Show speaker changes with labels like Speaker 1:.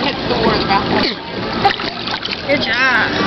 Speaker 1: the.
Speaker 2: Good job.